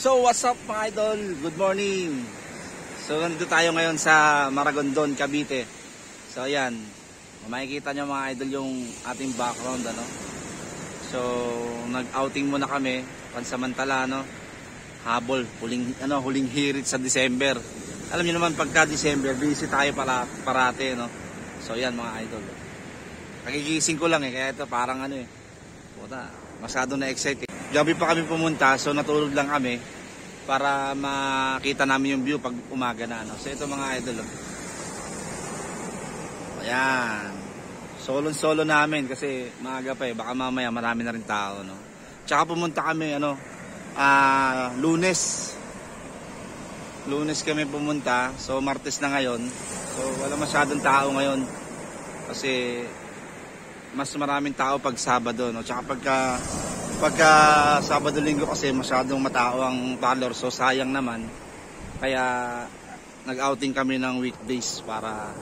So what's up mga idol? Good morning. So nandito tayo ngayon sa Maragondon, Cavite. So ayan, makikita nyo mga idol yung ating background ano. So nag-outing muna kami pansamantala no. Habol, huling ano, huling hirit sa December. Alam niyo naman pagka December, busy tayo para parate no. So ayan mga idol. Kagigising ko lang eh, kaya ito parang ano eh. Puta, masyado na excited. Gabi pa kami pumunta, so natulog lang kami para makita namin yung view pag umaga na. No? So ito mga idol. Oh. Ayan. Solo-solo namin kasi maaga pa eh. Baka mamaya marami na rin tao. No? Tsaka pumunta kami ano, uh, lunes. Lunes kami pumunta. So Martes na ngayon. So wala masyadong tao ngayon. Kasi mas maraming tao pag Sabado. No? Tsaka pagka pagka Sabado Linggo kasi masyadong matao ang parlor so sayang naman. Kaya nag-outing kami ng weekdays para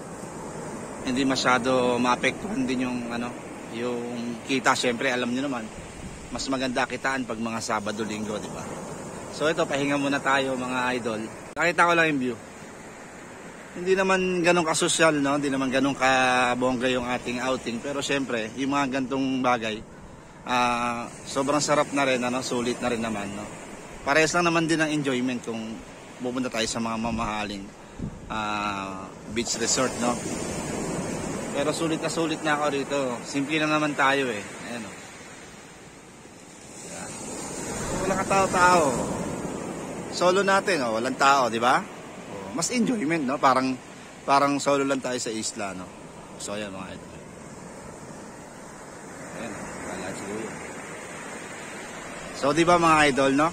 hindi masyado maapektuhan din yung ano yung kita. Syempre alam niyo naman mas maganda kitaan pag mga Sabado Linggo di ba? So ito pahinga muna tayo mga idol. Nakita ko lang yung view. Hindi naman ganun kasosyal no? Hindi naman ganun kabongga yung ating outing. Pero syempre yung mga gantong bagay uh, sobrang sarap na rin, ano, sulit na rin naman. No? Parehas lang naman din ang enjoyment kung pupunta tayo sa mga mamahaling uh, beach resort. No? Pero sulit na sulit na ako rito. Simple lang naman tayo eh. Ayan, no? Yan. Wala katao-tao. Solo natin, oh, walang tao, di ba? Oh, mas enjoyment, no? Parang parang solo lang tayo sa isla, no? So, ayan mga ito. So, di ba mga idol, no?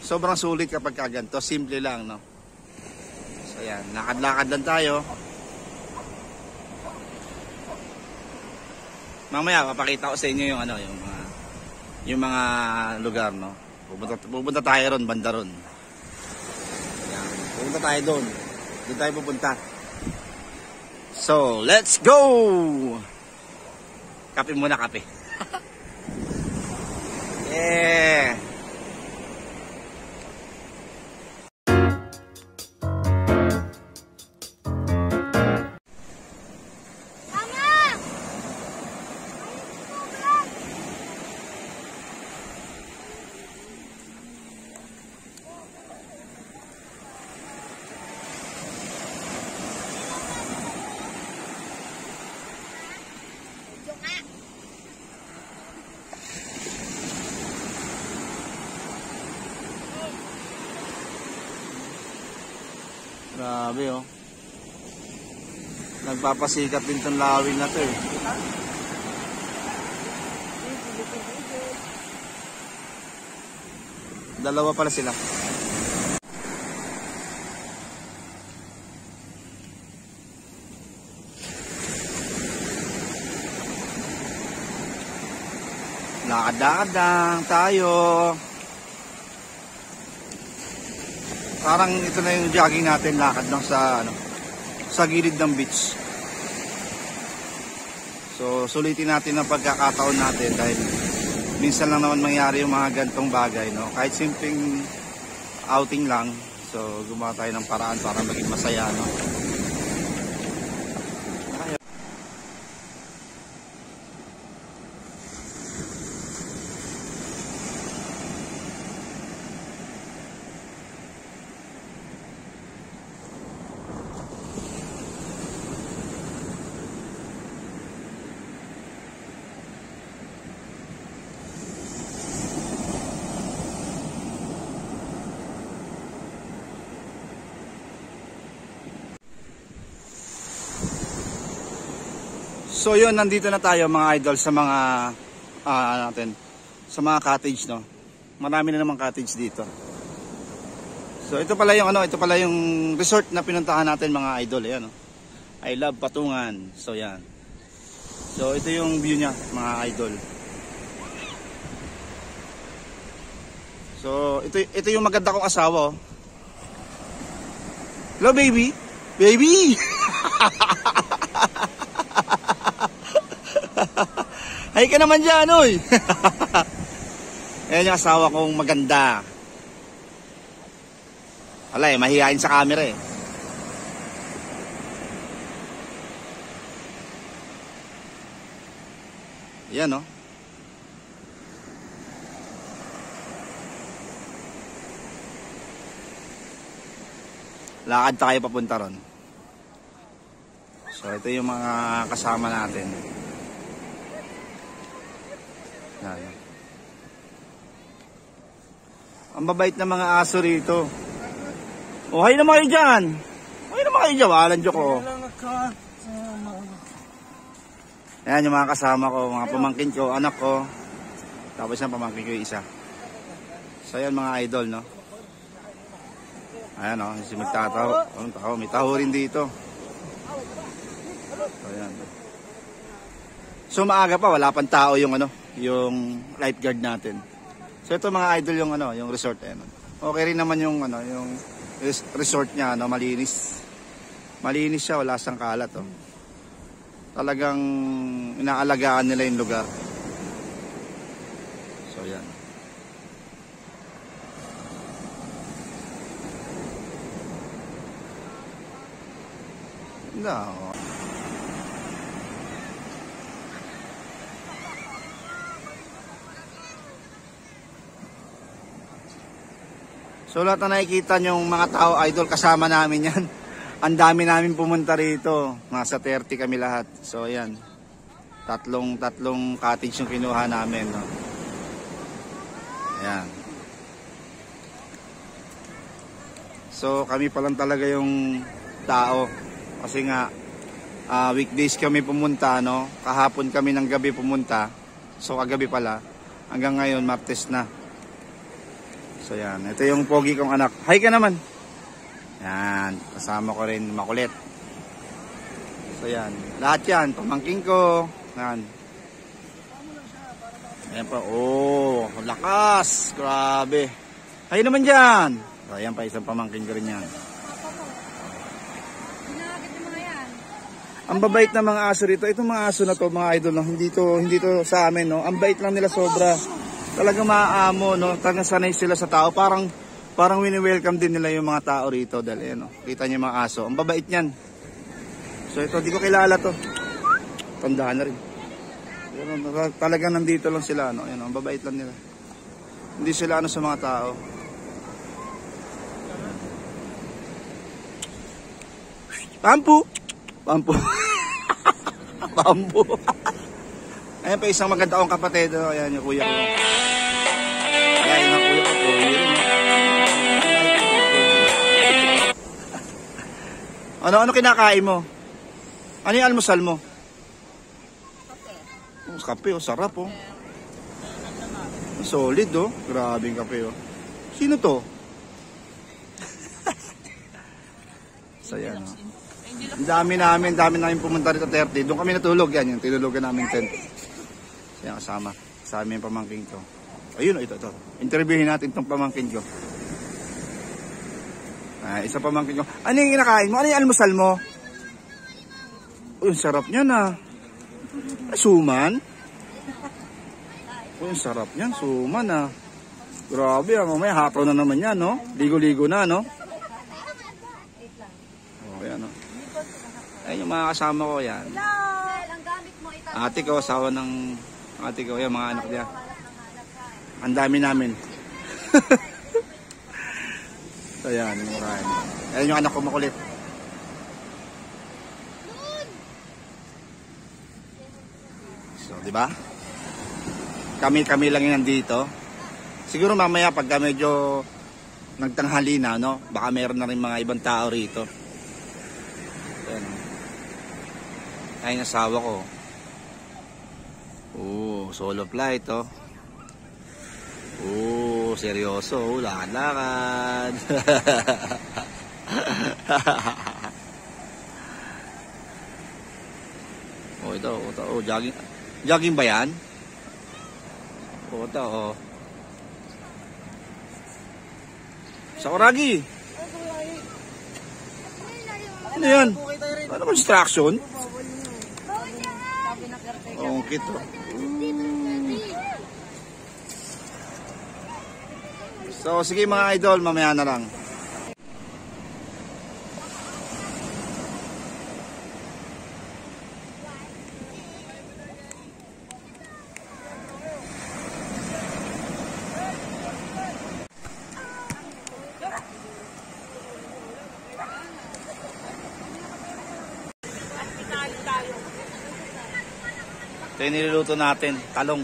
Sobrang sulit kapag kaganto. Simple lang, no? So, yan. Lakad-lakad lang tayo. Mamaya, papakita ko sa inyo yung ano, yung mga, yung mga lugar, no? Pupunta, pupunta tayo ron, banda ron. Yan. Pupunta tayo doon. Doon tayo pupunta. So, let's go! Kape muna, kape. Yeah. Grabe oh. Nagpapasikat din tong lawin na to eh. Dalawa pala sila. Lakad-lakad tayo. Parang ito na yung jogging natin, lakad lang sa ano, sa gilid ng beach. So, sulitin natin ang pagkakataon natin dahil minsan lang naman mangyari yung mga gantong bagay, no? Kahit simpleng outing lang, so gumawa tayo ng paraan para maging masaya, no? So yun, nandito na tayo mga idol sa mga uh, natin, sa mga cottage no. Marami na namang cottage dito. So ito pala yung ano, ito pala yung resort na pinuntahan natin mga idol, ayan no. I love Patungan. So yan. So ito yung view niya mga idol. So ito ito yung maganda kong asawa. Oh. Hello baby. Baby. Ay ka naman dyan, oy. Ayan yung asawa kong maganda. Wala eh, mahihain sa camera eh. Yan oh. Lakad tayo papunta ron. So ito yung mga kasama natin. Yan. Ang babait ng mga aso rito. Oh, hay naman kayo dyan. Hay naman kayo dyan. Walang joke oh. Ayan yung mga kasama ko, mga pamangkin ko, anak ko. Tapos yung pamangkin ko yung isa. So yan mga idol, no? Ayan o, oh, si magtataho. Oh, taho, may taho rin dito. So ayan. So maaga pa, wala pang tao yung ano, yung lifeguard natin. So ito mga idol yung ano, yung resort ayan. Okay rin naman yung ano, yung res- resort niya, ano, malinis. Malinis siya, wala sang kalat oh. Talagang inaalagaan nila yung lugar. So yan. No. So lahat na nakikita yung mga tao idol kasama namin yan. Ang dami namin pumunta rito. Nasa 30 kami lahat. So ayan. Tatlong tatlong cottage yung kinuha namin, no. Ayan. So kami pa lang talaga yung tao. Kasi nga ah, weekdays kami pumunta, no. Kahapon kami ng gabi pumunta. So kagabi pala. Hanggang ngayon Martes na. So yan, ito yung pogi kong anak. Hi ka naman. Yan, kasama ko rin makulit. So yan, lahat yan, pamangking ko. Yan. Ayan pa, oh, lakas, grabe. Hi naman dyan. So ayan pa, isang pamangking ko rin yan. Ang babait ng mga aso rito. Itong mga aso na to, mga idol, no? hindi to hindi to sa amin, no. Ang bait lang nila sobra. Talagang maaamo, no. Talagang sanay sila sa tao. Parang parang wini-welcome din nila yung mga tao rito dahil ano, kita niyo yung mga aso. Ang babait niyan. So ito, di ko kilala to. Tandaan na rin. Pero talagang nandito lang sila, no. Yan, ang babait lang nila. Hindi sila ano sa mga tao. Pampu! Pampu. Pampu. Ayan pa isang maganda akong kapatid. oh. Ayan yung kuya ko. Ayan yung kuya ko. Ano ano kinakain mo? Ano yung almusal mo? Oh, kape, oh, sarap oh. Solid oh. Grabe yung kape oh. Sino to? so yan oh. Ang dami namin, dami namin pumunta rito 30. Doon kami natulog yan, yung tinulugan namin tent. Yan kasama. Kasama yung pamangking ko. Ayun, oh, ito, ito. Interviewin natin itong pamangkin ko. Ah, isa pamangkin ko. Ano yung kinakain mo? Ano yung almusal mo? Uy, ang sarap niyan ah. Ah, Suman? Uy, ang sarap niyan. Suman ah. Grabe ah. Mamaya hapon na naman yan, no? Ligo-ligo na, no? Oh, yan, no? Ayun yung mga kasama ko yan. Sel, ang gamit mo ito. Ate ko, asawa ng ate ko, yan, mga anak niya. Ang dami namin. so yan, murahin. Ayun yung anak ko makulit. So, di ba? Kami-kami lang yan dito. Siguro mamaya pagka medyo nagtanghali na, no? Baka meron na rin mga ibang tao rito. Ayan. Ay, yung asawa ko. Oo, solo flight, oh. Oo, seryoso. Oh, lakad-lakad. oh, ito, ito, oh, jogging. Jogging ba yan? Oh, ito, oh. Sa Oragi. Ano yan? Ano construction? Oh, ang cute, oh. So sige mga idol, mamaya na lang. Ito yung niluluto natin, talong.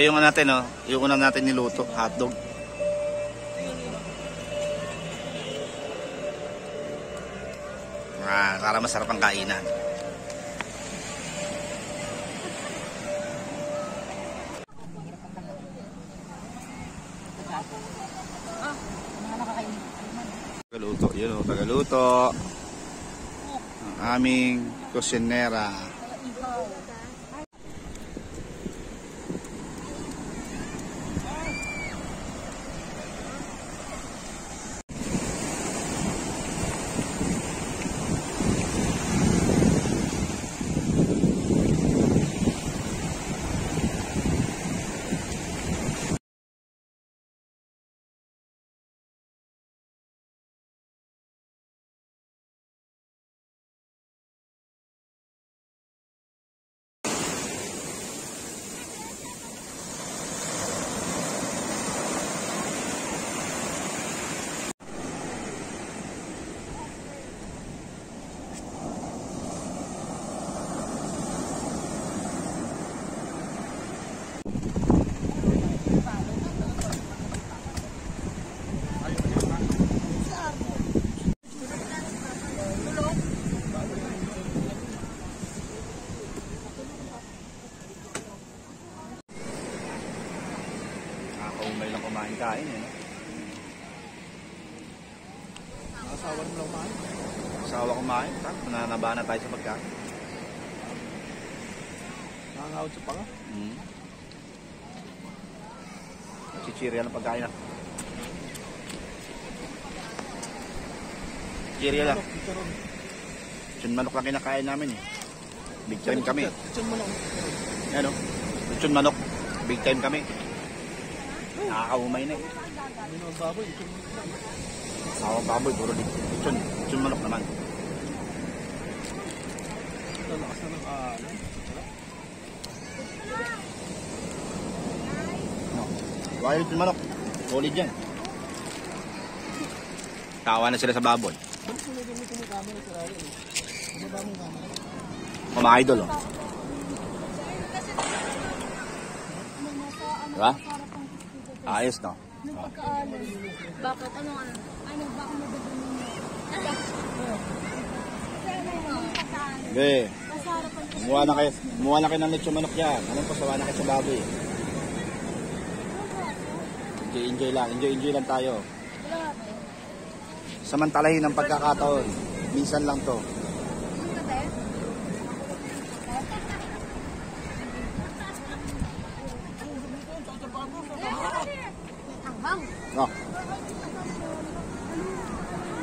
Ito yung ano natin, oh. Yung unang natin niluto, hotdog. Ah, para masarap ang kainan. Tagaluto, yun o, tagaluto. Ang aming kusinera. Nakakaumay lang kumain kain eh. no? Asawa ng lumayan. Asawa kumain, ha? Nananaba na tayo sa pagkain. Nakangawad sa panga. Mm. Chichirya ng pagkain ah. Chichirya lang. Chun manok lang kinakain namin eh. Big time kami. Mo lang. Ano? Chun manok. Big time kami. Nakakaumay na eh. Naman baboy. Diyan mo lang. Awang baboy, puro di. Chun. Chun manok naman. Lalakas na ng No. Wild chun manok. Solid yan. Tawa na sila sa baboy. Ano? Mga idol oh. Diba? Ayos no? Bakit? Ano ano? Ano ba kung madagdagan mo? Hindi. Kumuha na kayo, kumuha na kayo ng lechon manok yan. Anong pasawa na kayo sa baboy? Enjoy, enjoy lang. Enjoy, enjoy lang tayo. Samantalahin ang pagkakataon. Minsan lang to. Anghang. No,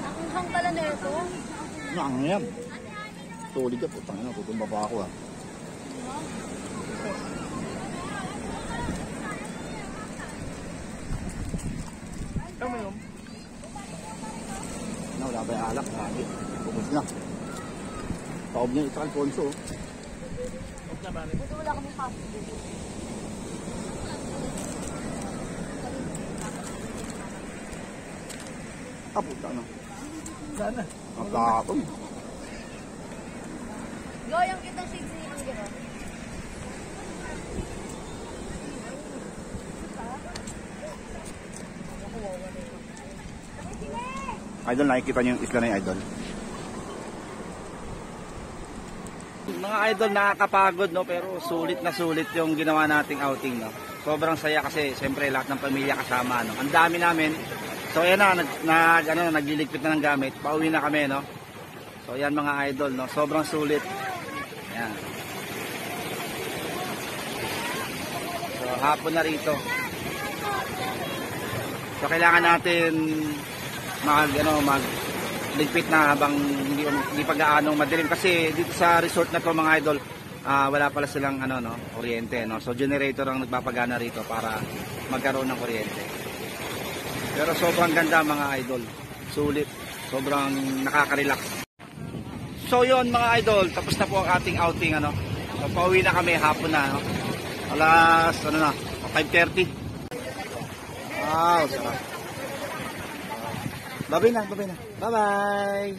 Anghang pala na ito. Ano ang yan? Solid ka po. Tangina, tutumba pa ako ah. Ano mo yun? Wala ba yung alak? Sabi. Pupus na. Taob niya isa Alfonso. oh. Huwag na bali. Buti wala kaming pasok dito. Ah, puta na. Sana. Ang kakapon. Goyang kitang shades ni ang gano'n. Idol, nakikita niyo yung isla na yung idol. Mga idol, nakakapagod no, pero sulit na sulit yung ginawa nating outing no. Sobrang saya kasi siyempre lahat ng pamilya kasama no. Ang dami namin. So ayan na, nag, nag ano, nagliligpit na ng gamit. Pauwi na kami no. So ayan mga idol no, sobrang sulit. Ayan. So hapon na rito. So kailangan natin mag ano mag ligpit na habang hindi hindi pa gaano madilim kasi dito sa resort na to mga idol ah, wala pala silang ano no kuryente no so generator ang nagpapagana rito para magkaroon ng kuryente pero sobrang ganda mga idol sulit sobrang nakaka-relax so yon mga idol tapos na po ang ating outing ano so, pauwi na kami hapon na no? alas ano na 5.30 Wow, sarap. Babay na, babay na. Bye-bye.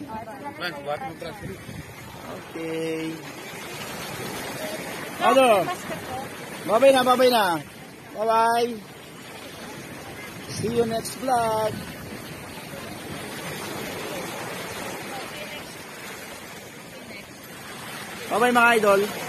Okay. Ano? Babay na, babay na. Bye-bye. See you next vlog. Bye-bye mga idol.